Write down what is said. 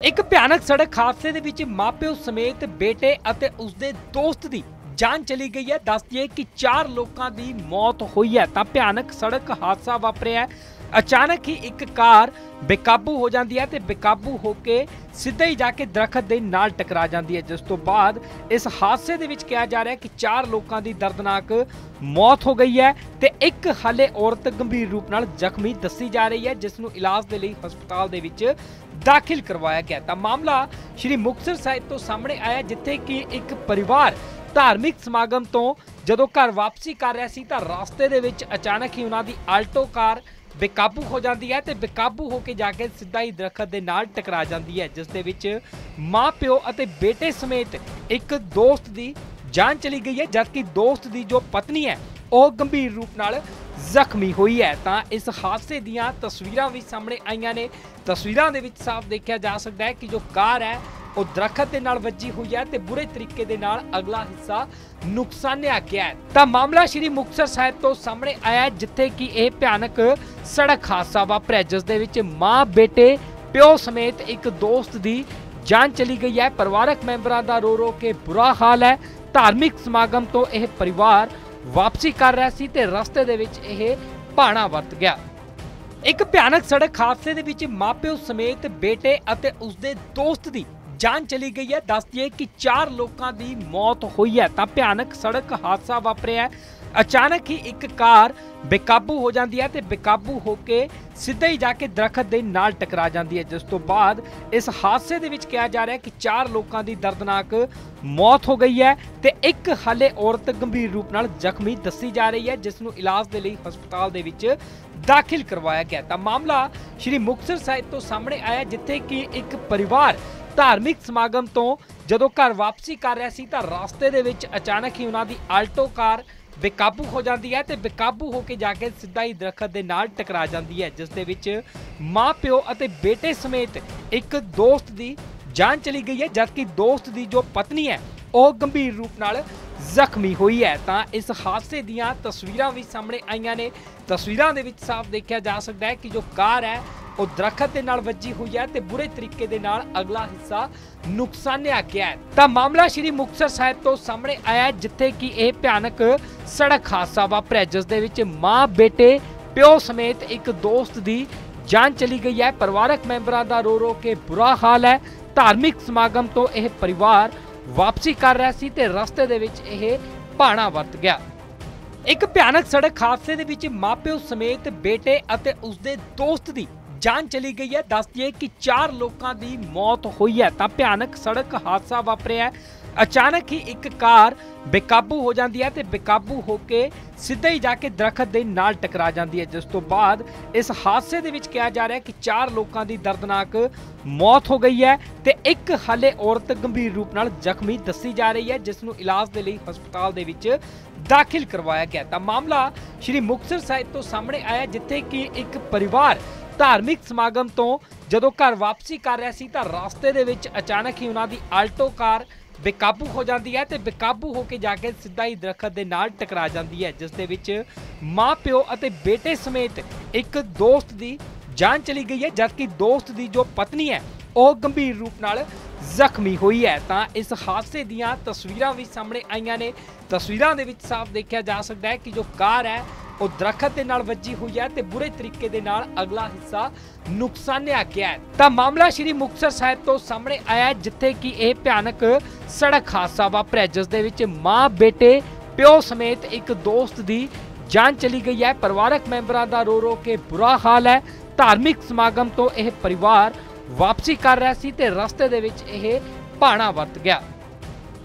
ਇੱਕ ਭਿਆਨਕ ਸੜਕ ਹਾਦਸੇ ਦੇ ਵਿੱਚ ਮਾਪਿਓ ਸਮੇਤ ਬੇਟੇ ਅਤੇ ਉਸਦੇ ਦੋਸਤ ਦੀ ਜਾਨ ਚਲੀ ਗਈ ਹੈ। ਦੱਸ ਦਈਏ ਕਿ ਚਾਰ ਲੋਕਾਂ ਦੀ ਮੌਤ ਹੋਈ ਹੈ। ਤਾਂ ਭਿਆਨਕ ਸੜਕ ਹਾਦਸਾ ਵਾਪਰਿਆ ਹੈ। ਅਚਾਨਕ ਹੀ ਇੱਕ ਕਾਰ ਬੇਕਾਬੂ ਹੋ ਜਾਂਦੀ ਹੈ ਤੇ ਬੇਕਾਬੂ ਹੋ ਕੇ ਸਿੱਧਾ ਹੀ ਜਾ ਕੇ ਦਰਖਤ ਦੇ ਨਾਲ ਟਕਰਾ ਜਾਂਦੀ ਹੈ। ਜਿਸ ਤੋਂ ਬਾਅਦ ਇਸ ਹਾਦਸੇ ਦੇ ਵਿੱਚ ਕਿਹਾ ਜਾ ਰਿਹਾ ਕਿ ਚਾਰ ਲੋਕਾਂ ਦੀ ਦਰਦਨਾਕ ਮੌਤ ਹੋ ਗਈ ਹੈ ਤੇ ਇੱਕ ਹਾਲੇ ਔਰਤ ਗੰਭੀਰ ਰੂਪ ਨਾਲ ਜ਼ਖਮੀ ਦੱਸੀ ਜਾ ਰਹੀ ਹੈ, ਜਿਸ ਨੂੰ ਇਲਾਜ ਦੇ ਲਈ ਹਸਪਤਾਲ ਦੇ ਵਿੱਚ ਦਾਖਲ ਕਰਵਾਇਆ ਗਿਆ। ਤਾਂ ਮਾਮਲਾ ਸ਼੍ਰੀ ਮੁਕਤਸਰ ਸਾਹਿਬ ਤੋਂ ਸਾਹਮਣੇ ਆਇਆ, ਜਿੱਥੇ ਕਿ ਇੱਕ ਪਰਿਵਾਰ ਧਾਰਮਿਕ ਸਮਾਗਮ ਤੋਂ ਜਦੋਂ ਘਰ ਵਾਪਸੀ ਕਰ ਰਿਹਾ ਸੀ, ਤਾਂ ਰਸਤੇ ਦੇ ਵਿੱਚ ਅਚਾਨਕ ਹੀ ਉਹਨਾਂ ਦੀ ਆਲਟੋ ਕਾਰ ਬੇਕਾਬੂ ਹੋ ਜਾਂਦੀ ਹੈ ਤੇ ਬੇਕਾਬੂ ਹੋ ਕੇ ਜਾ ਕੇ ਸਿੱਧਾ ਹੀ ਦਰਖਤ ਦੇ ਨਾਲ ਟਕਰਾ ਜਾਂਦੀ ਹੈ, ਜਿਸ ਦੇ ਵਿੱਚ ਮਾਂ, ਪਿਓ ਅਤੇ ਬੇਟੇ ਸਮੇਤ ਇੱਕ ਦੋਸਤ ਦੀ ਜਾਨ ਚਲੀ ਗਈ ਹੈ, ਜਦਕਿ ਦੋਸਤ ਦੀ ਜੋ ਪਤਨੀ ਹੈ ਉਹ ਗੰਭੀਰ ਰੂਪ ਨਾਲ ਜ਼ਖਮੀ ਹੋਈ ਹੈ। ਤਾਂ ਇਸ ਹਾਦਸੇ ਦੀਆਂ ਤਸਵੀਰਾਂ ਵੀ ਸਾਹਮਣੇ ਆਈਆਂ ਨੇ। ਤਸਵੀਰਾਂ ਦੇ ਵਿੱਚ ਸਾਫ਼ ਦੇਖਿਆ ਜਾ ਸਕਦਾ ਹੈ ਕਿ ਜੋ ਕਾਰ ਹੈ, ਉਹ ਦਰਖਤ ਦੇ ਨਾਲ ਵੱਜੀ ਹੋਈ ਹੈ ਤੇ ਬੁਰੇ ਤਰੀਕੇ ਦੇ ਨਾਲ ਅਗਲਾ ਹਿੱਸਾ ਨੁਕਸਾਨਿਆ ਗਿਆ ਹੈ। ਤਾਂ ਮਾਮਲਾ ਸ਼੍ਰੀ ਮੁਕਤਸਰ ਸਾਹਿਬ ਤੋਂ ਸਾਹਮਣੇ ਆਇਆ ਜਿੱਥੇ ਕਿ ਇਹ ਭਿਆਨਕ ਸੜਕ ਹਾਦਸਾ ਵਾਪਰਿਆ, ਜਿਸ ਦੇ ਵਿੱਚ ਮਾਂ, ਬੇਟੇ, ਪਿਓ ਸਮੇਤ ਇੱਕ ਦੋਸਤ ਦੀ ਜਾਨ ਚਲੀ ਗਈ ਹੈ। ਪਰਿਵਾਰਕ ਮੈਂਬਰਾਂ ਦਾ ਰੋ ਰੋ ਕੇ ਬੁਰਾ ਹਾਲ ਹੈ। ਧਾਰਮਿਕ ਸਮਾਗਮ ਤੋਂ ਇਹ ਪਰਿਵਾਰ ਵਾਪਸੀ ਕਰ ਰਿਹਾ ਸੀ ਤੇ ਰਸਤੇ ਦੇ ਵਿੱਚ ਇਹ ਭਾਣਾ ਵਰਤ ਗਿਆ। ਇੱਕ ਭਿਆਨਕ ਸੜਕ ਹਾਦਸੇ ਦੇ ਵਿੱਚ ਮਾਪਿਓ ਸਮੇਤ ਬੇਟੇ ਅਤੇ ਉਸਦੇ ਦੋਸਤ ਦੀ ਜਾਨ ਚਲੀ ਗਈ ਹੈ। ਦੱਸਦੀ ਦਈਏ ਕਿ ਚਾਰ ਲੋਕਾਂ ਦੀ ਮੌਤ ਹੋਈ ਹੈ। ਤਾਂ ਭਿਆਨਕ ਸੜਕ ਹਾਦਸਾ ਵਾਪਰਿਆ ਅਚਾਨਕ ਹੀ ਇੱਕ ਕਾਰ ਬੇਕਾਬੂ ਹੋ ਜਾਂਦੀ ਹੈ ਤੇ ਬੇਕਾਬੂ ਹੋ ਕੇ ਸਿੱਧਾ ਹੀ ਜਾ ਕੇ ਦਰਖਤ ਦੇ ਨਾਲ ਟਕਰਾ ਜਾਂਦੀ ਹੈ, ਜਿਸ ਤੋਂ ਬਾਅਦ ਇਸ ਹਾਦਸੇ ਦੇ ਵਿੱਚ ਕਿਹਾ ਜਾ ਰਿਹਾ ਹੈ ਕਿ ਚਾਰ ਲੋਕਾਂ ਦੀ ਦਰਦਨਾਕ ਮੌਤ ਹੋ ਗਈ ਹੈ ਤੇ ਇੱਕ ਹਾਲੇ ਔਰਤ ਗੰਭੀਰ ਰੂਪ ਨਾਲ ਜ਼ਖਮੀ ਦੱਸੀ ਜਾ ਰਹੀ ਹੈ, ਜਿਸ ਨੂੰ ਇਲਾਜ ਦੇ ਲਈ ਹਸਪਤਾਲ ਦੇ ਵਿੱਚ ਦਾਖਲ ਕਰਵਾਇਆ ਗਿਆ ਤਾਂ ਮਾਮਲਾ ਸ਼੍ਰੀ ਮੁਕਤਸਰ ਸਾਹਿਬ ਤੋਂ ਸਾਹਮਣੇ ਆਇਆ ਜਿੱਥੇ ਕਿ ਇੱਕ ਪਰਿਵਾਰ ਧਾਰਮਿਕ ਸਮਾਗਮ ਤੋਂ ਜਦੋਂ ਘਰ ਵਾਪਸੀ ਕਰ ਰਿਹਾ ਸੀ, ਤਾਂ ਰਸਤੇ ਦੇ ਵਿੱਚ ਅਚਾਨਕ ਹੀ ਉਹਨਾਂ ਦੀ ਆਲਟੋ ਕਾਰ ਬੇਕਾਬੂ ਹੋ ਜਾਂਦੀ ਹੈ ਤੇ ਬੇਕਾਬੂ ਹੋ ਕੇ ਜਾ ਕੇ ਸਿੱਧਾ ਹੀ ਦਰਖਤ ਦੇ ਨਾਲ ਟਕਰਾ ਜਾਂਦੀ ਹੈ, ਜਿਸ ਦੇ ਵਿੱਚ ਮਾਂ ਪਿਓ ਅਤੇ ਬੇਟੇ ਸਮੇਤ ਇੱਕ ਦੋਸਤ ਦੀ ਜਾਨ ਚਲੀ ਗਈ ਹੈ, ਜਦਕਿ ਦੋਸਤ ਦੀ ਜੋ ਪਤਨੀ ਹੈ, ਉਹ ਗੰਭੀਰ ਰੂਪ ਨਾਲ ਜ਼ਖਮੀ ਹੋਈ ਹੈ। ਤਾਂ ਇਸ ਹਾਦਸੇ ਦੀਆਂ ਤਸਵੀਰਾਂ ਵੀ ਸਾਹਮਣੇ ਆਈਆਂ ਨੇ। ਤਸਵੀਰਾਂ ਦੇ ਵਿੱਚ ਸਾਫ਼ ਦੇਖਿਆ ਜਾ ਸਕਦਾ ਹੈ ਕਿ ਜੋ ਕਾਰ ਹੈ ਉਹ ਦਰਖਤ ਦੇ ਨਾਲ ਵੱਜੀ ਹੋਈ ਹੈ ਤੇ ਬੁਰੇ ਤਰੀਕੇ ਦੇ ਨਾਲ ਅਗਲਾ ਹਿੱਸਾ ਨੁਕਸਾਨਿਆ ਗਿਆ ਹੈ। ਤਾਂ ਮਾਮਲਾ ਸ਼੍ਰੀ ਮੁਕਤਸਰ ਸਾਹਿਬ ਤੋਂ ਸਾਹਮਣੇ ਆਇਆ ਜਿੱਥੇ ਕਿ ਇਹ ਭਿਆਨਕ ਸੜਕ ਹਾਦਸਾ ਵਾਪਰਿਆ, ਜਿਸ ਦੇ ਵਿੱਚ ਮਾਂ, ਬੇਟੇ, ਪਿਓ ਸਮੇਤ ਇੱਕ ਦੋਸਤ ਦੀ ਜਾਨ ਚਲੀ ਗਈ ਹੈ। ਪਰਿਵਾਰਕ ਮੈਂਬਰਾਂ ਦਾ ਰੋ ਰੋ ਕੇ ਬੁਰਾ ਹਾਲ ਹੈ। ਧਾਰਮਿਕ ਸਮਾਗਮ ਤੋਂ ਇਹ ਪਰਿਵਾਰ ਵਾਪਸੀ ਕਰ ਰਿਹਾ ਸੀ ਤੇ ਰਸਤੇ ਦੇ ਵਿੱਚ ਇਹ ਭਾਣਾ ਵਰਤ ਗਿਆ। ਇੱਕ ਭਿਆਨਕ ਸੜਕ ਹਾਦਸੇ ਦੇ ਵਿੱਚ ਮਾਪਿਓ ਸਮੇਤ ਬੇਟੇ ਅਤੇ ਉਸਦੇ ਦੋਸਤ ਦੀ ਜਾਨ ਚਲੀ ਗਈ ਹੈ। ਦੱਸ ਦਈਏ ਕਿ ਚਾਰ ਲੋਕਾਂ ਦੀ ਮੌਤ ਹੋਈ ਹੈ। ਤਾਂ ਭਿਆਨਕ ਸੜਕ ਹਾਦਸਾ ਵਾਪਰਿਆ ਅਚਾਨਕ ਹੀ ਇੱਕ ਕਾਰ ਬੇਕਾਬੂ ਹੋ ਜਾਂਦੀ ਹੈ ਤੇ ਬੇਕਾਬੂ ਹੋ ਕੇ ਸਿੱਧਾ ਹੀ ਜਾ ਕੇ ਦਰਖਤ ਦੇ ਨਾਲ ਟਕਰਾ ਜਾਂਦੀ ਹੈ। ਜਿਸ ਤੋਂ ਬਾਅਦ ਇਸ ਹਾਦਸੇ ਦੇ ਵਿੱਚ ਕਿਹਾ ਜਾ ਰਿਹਾ ਕਿ ਚਾਰ ਲੋਕਾਂ ਦੀ ਦਰਦਨਾਕ ਮੌਤ ਹੋ ਗਈ ਹੈ ਤੇ ਇੱਕ ਹਾਲੇ ਔਰਤ ਗੰਭੀਰ ਰੂਪ ਨਾਲ ਜ਼ਖਮੀ ਦੱਸੀ ਜਾ ਰਹੀ ਹੈ, ਜਿਸ ਨੂੰ ਇਲਾਜ ਦੇ ਲਈ ਹਸਪਤਾਲ ਦੇ ਵਿੱਚ ਦਾਖਲ ਕਰਵਾਇਆ ਗਿਆ ਤਾਂ ਮਾਮਲਾ ਸ਼੍ਰੀ ਮੁਕਤਸਰ ਸਾਹਿਬ ਤੋਂ ਸਾਹਮਣੇ ਆਇਆ ਜਿੱਥੇ ਕਿ ਇੱਕ ਪਰਿਵਾਰ ਧਾਰਮਿਕ ਸਮਾਗਮ ਤੋਂ ਜਦੋਂ ਘਰ ਵਾਪਸੀ ਕਰ ਰਿਹਾ ਸੀ ਤਾਂ ਰਸਤੇ ਦੇ ਵਿੱਚ ਅਚਾਨਕ ਹੀ ਉਹਨਾਂ ਦੀ ਆਲਟੋ ਕਾਰ ਬੇਕਾਬੂ ਹੋ ਜਾਂਦੀ ਹੈ ਤੇ ਬੇਕਾਬੂ ਹੋ ਕੇ ਜਾ ਕੇ ਸਿੱਧਾ ਹੀ ਦਰਖਤ ਦੇ ਨਾਲ ਟਕਰਾ ਜਾਂਦੀ ਹੈ, ਜਿਸ ਦੇ ਵਿੱਚ ਮਾਂ, ਪਿਓ ਅਤੇ ਬੇਟੇ ਸਮੇਤ ਇੱਕ ਦੋਸਤ ਦੀ ਜਾਨ ਚਲੀ ਗਈ ਹੈ, ਜਦਕਿ ਦੋਸਤ ਦੀ ਜੋ ਪਤਨੀ ਹੈ, ਉਹ ਗੰਭੀਰ ਰੂਪ ਨਾਲ ਜ਼ਖਮੀ ਹੋਈ ਹੈ। ਤਾਂ ਇਸ ਹਾਦਸੇ ਦੀਆਂ ਤਸਵੀਰਾਂ ਵੀ ਸਾਹਮਣੇ ਆਈਆਂ ਨੇ। ਤਸਵੀਰਾਂ ਦੇ ਵਿੱਚ ਸਾਫ਼ ਦੇਖਿਆ ਜਾ ਸਕਦਾ ਹੈ ਕਿ ਜੋ ਕਾਰ ਹੈ ਉਹ ਦਰਖਤ ਦੇ ਨਾਲ ਵੱਜੀ ਹੋਈ ਹੈ ਤੇ ਬੁਰੇ ਤਰੀਕੇ ਦੇ ਨਾਲ ਅਗਲਾ ਹਿੱਸਾ ਨੁਕਸਾਨਿਆ ਗਿਆ ਹੈ। ਤਾਂ ਮਾਮਲਾ ਸ਼੍ਰੀ ਮੁਕਤਸਰ ਸਾਹਿਬ ਤੋਂ ਸਾਹਮਣੇ ਆਇਆ ਜਿੱਥੇ ਕਿ ਇਹ ਭਿਆਨਕ ਸੜਕ ਹਾਦਸਾ ਵਾਪਰਿਆ, ਜਿਸ ਦੇ ਵਿੱਚ ਮਾਂ, ਬੇਟੇ, ਪਿਓ ਸਮੇਤ ਇੱਕ ਦੋਸਤ ਦੀ ਜਾਨ ਚਲੀ ਗਈ ਹੈ। ਪਰਿਵਾਰਕ ਮੈਂਬਰਾਂ ਦਾ ਰੋ ਰੋ ਕੇ ਬੁਰਾ ਹਾਲ ਹੈ। ਧਾਰਮਿਕ ਸਮਾਗਮ ਤੋਂ ਇਹ ਪਰਿਵਾਰ ਵਾਪਸੀ ਕਰ ਰਿਹਾ ਸੀ ਤੇ ਰਸਤੇ ਦੇ ਵਿੱਚ ਇਹ ਭਾਣਾ ਵਰਤ ਗਿਆ।